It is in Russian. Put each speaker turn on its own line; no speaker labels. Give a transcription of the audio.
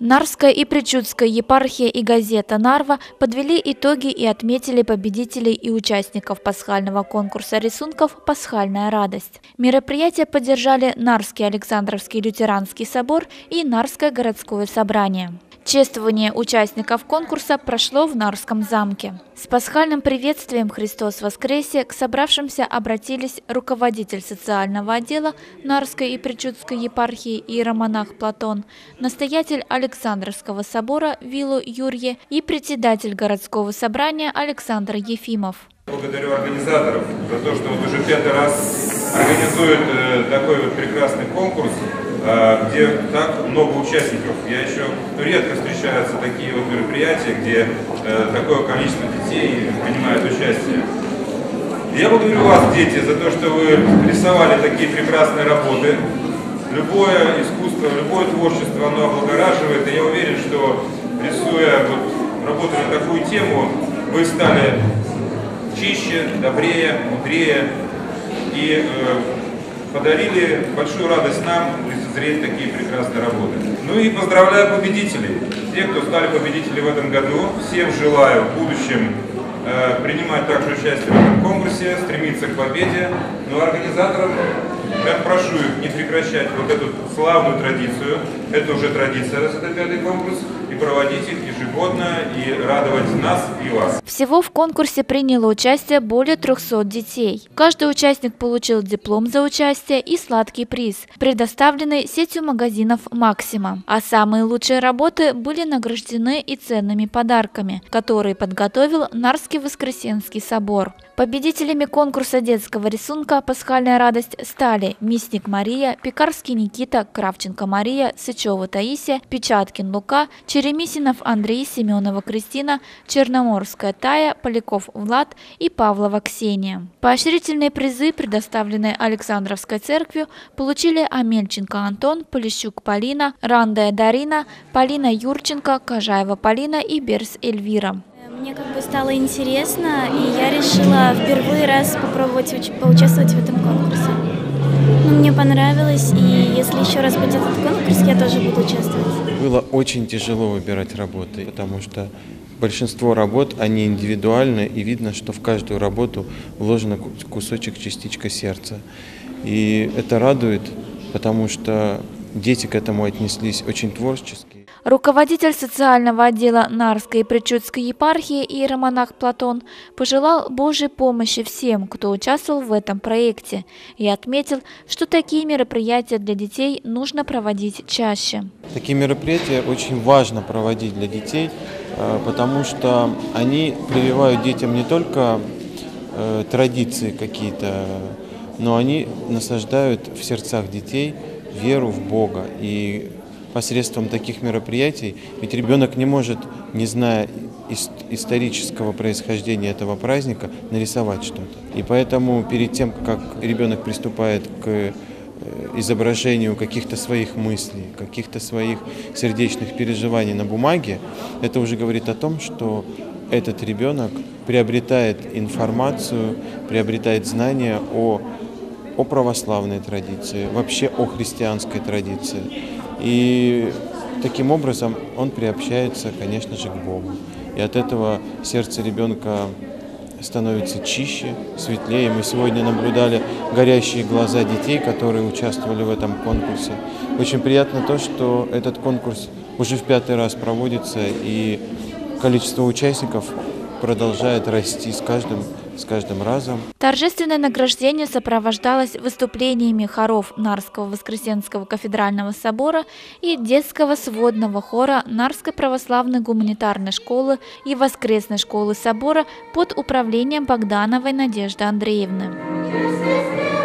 Нарская и Причудская епархия и газета «Нарва» подвели итоги и отметили победителей и участников пасхального конкурса рисунков «Пасхальная радость». Мероприятие поддержали Нарский Александровский лютеранский собор и Нарское городское собрание. Чествование участников конкурса прошло в Нарском замке. С пасхальным приветствием «Христос воскресе» к собравшимся обратились руководитель социального отдела Нарской и Причудской епархии иеромонах Платон, настоятель Александровского собора Вилу Юрье и председатель городского собрания Александр Ефимов.
Благодарю организаторов за то, что вот уже пятый раз организуют э, такой вот прекрасный конкурс. А, где так много участников. Я еще редко встречаются такие вот мероприятия, где э, такое количество детей принимает участие. Я благодарю вас, дети, за то, что вы рисовали такие прекрасные работы. Любое искусство, любое творчество, оно облагораживает. И я уверен, что рисуя вот, работу на такую тему, вы стали чище, добрее, мудрее и э, подарили большую радость нам лицезреть такие прекрасные работы. Ну и поздравляю победителей, тех, кто стали победителями в этом году. Всем желаю в будущем э, принимать также участие в этом конкурсе, стремиться к победе. Ну а организаторам я прошу их не прекращать вот эту славную традицию. Это уже традиция, раз это пятый конкурс и проводить их ежегодно и радовать нас и вас.
Всего в конкурсе приняло участие более 300 детей. Каждый участник получил диплом за участие и сладкий приз, предоставленный сетью магазинов «Максима». А самые лучшие работы были награждены и ценными подарками, которые подготовил Нарский Воскресенский собор. Победителями конкурса детского рисунка «Пасхальная радость» стали Мисник Мария, Пекарский Никита, Кравченко Мария, Сычева Таисия, Печаткин Лука, Черемисинов Андрей, Семенова Кристина, Черноморская Тая, Поляков Влад и Павлова Ксения. Поощрительные призы, предоставленные Александровской церковью, получили Амельченко Антон, Полищук Полина, Рандая Дарина, Полина Юрченко, Кажаева Полина и Берс Эльвира.
Мне как бы стало интересно, и я решила впервые раз попробовать поучаствовать в этом конкурсе. Мне понравилось, и если еще раз будет этот конкурс, я тоже буду участвовать.
Было очень тяжело выбирать работы, потому что большинство работ, они индивидуальны, и видно, что в каждую работу вложено кусочек, частичка сердца. И это радует, потому что дети к этому отнеслись очень творчески.
Руководитель социального отдела Нарской и Причудской епархии иеромонах Платон пожелал Божьей помощи всем, кто участвовал в этом проекте, и отметил, что такие мероприятия для детей нужно проводить чаще.
Такие мероприятия очень важно проводить для детей, э, потому что они прививают детям не только э, традиции какие-то, но они насаждают в сердцах детей веру в Бога и посредством таких мероприятий, ведь ребенок не может, не зная исторического происхождения этого праздника, нарисовать что-то. И поэтому перед тем, как ребенок приступает к э, изображению каких-то своих мыслей, каких-то своих сердечных переживаний на бумаге, это уже говорит о том, что этот ребенок приобретает информацию, приобретает знания о, о православной традиции, вообще о христианской традиции. И таким образом он приобщается, конечно же, к Богу. И от этого сердце ребенка становится чище, светлее. Мы сегодня наблюдали горящие глаза детей, которые участвовали в этом конкурсе. Очень приятно то, что этот конкурс уже в пятый раз проводится, и количество участников продолжает расти с каждым с каждым разом.
Торжественное награждение сопровождалось выступлениями хоров Нарского Воскресенского кафедрального собора и детского сводного хора Нарской православной гуманитарной школы и воскресной школы собора под управлением Богдановой Надежды Андреевны.